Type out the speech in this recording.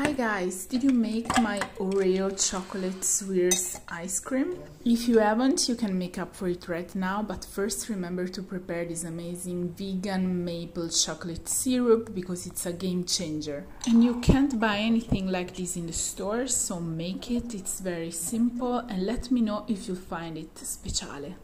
Hi guys, did you make my Oreo chocolate swirls ice cream? If you haven't, you can make up for it right now, but first remember to prepare this amazing vegan maple chocolate syrup because it's a game changer. And you can't buy anything like this in the store, so make it, it's very simple and let me know if you find it speciale.